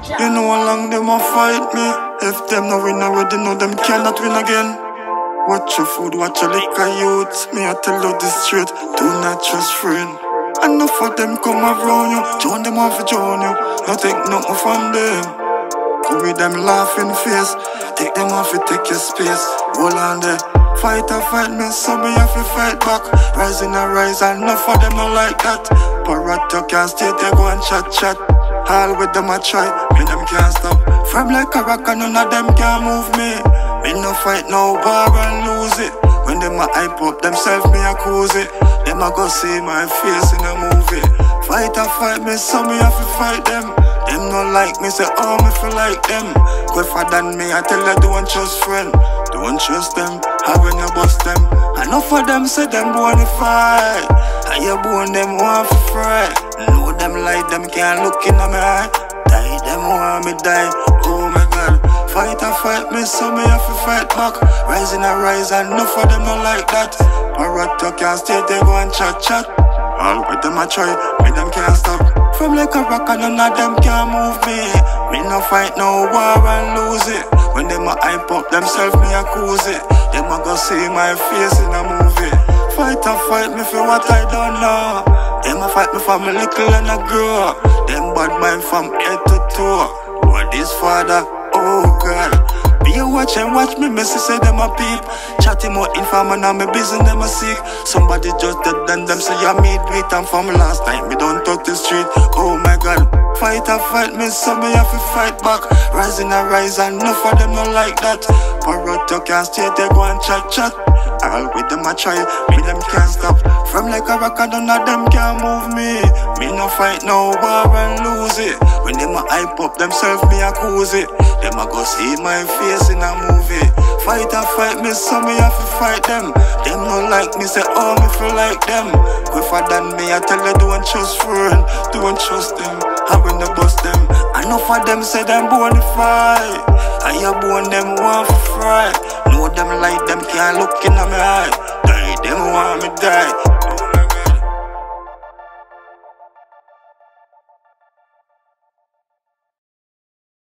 You know how long them a fight me. If them no win already, know them cannot win again. Watch your food, watch your liquor, youth. Me I tell you this straight, do not trust friend. Enough for them come around you, join them off join you. No take nothing from them. Go with them laughing face, take them off, you take your space. Hold on there. Fight or fight me, so me have to fight back. Rising and rise, enough for them not like that. Parrot, you can't stay there, go and chat, chat. All with them I try, me them can't stop. From like a rock and none of them can move me. Me no fight no war and lose it. When them a hype up themselves, me a cruise it. Them a go see my face in a movie. Fight or fight me, so me have to fight them. Them no like me, say oh me feel like them. Quicker than me, I tell you don't trust friend. Don't trust them, how when you bust them. Enough of them say them wanna fight. And you bone them want for fry. Can't look in my eye. Die them want me die. Oh my god. Fight or fight me, so me have to fight back. Rising and rise, and enough of them not like that. Parrot you can't stay there, go and chat chat. All with them I try, me them can't stop. From like a rock and none of them can't move me. Me no fight no war and lose it. When them a hype up themselves, me a cruise it. Them a go see my face in a movie. Fight or fight me for what I don't know. A fight me from a little and I grow. up. Them bad mind from head to toe. What is father? Oh God. Be a watch and watch me, messy say them a peep. Chatting more informer now me busy them a sick. Somebody just dead than them say I meet with them from last night. Me don't talk the street. Oh my God. Fight or fight me, so me have to fight back. Rising and rise, and enough of them not like that. Parrot can't stay they go and chat chat. All with them I try, me them can't stop. From like a rock, none of them can't move me. Me no fight no war and lose it. When them a hype up themselves, me a cruise it. Them a go see my face in a movie. Fight or fight me, so me have to fight them. Them no like me, say oh me feel like them. Quicker than me, I tell you don't trust friend, don't trust them. I when they bust them, enough of them say them born to fight. You born them want for fry. Know them like them can't look in my eye. Die, them want me die.